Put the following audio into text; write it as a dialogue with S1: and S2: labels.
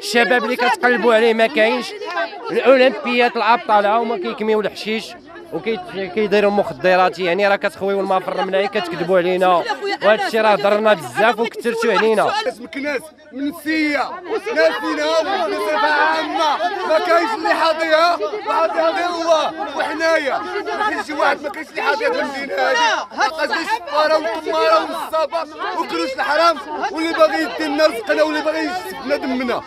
S1: الشباب اللي كتقلبوا عليه ما كاينش. الأولمبيات الأبطال هما كيكميو الحشيش وكيديروا مخدرات. يعني راه كتخويو الماء في الرمله كتكذبوا علينا. وهذا الشيء راه ضرنا بزاف وكثرتوا علينا.
S2: عامه ما كاينش اللي حاضيها وحاضيها غير الله وحنايا. ما كاينش شي واحد ما كاينش اللي حاضيها في المدينة هذه. باقا زي السفاره والطماره والصابه وكروش الحرام واللي باغي يدي لنا رزقنا واللي باغي يسفنا دمنا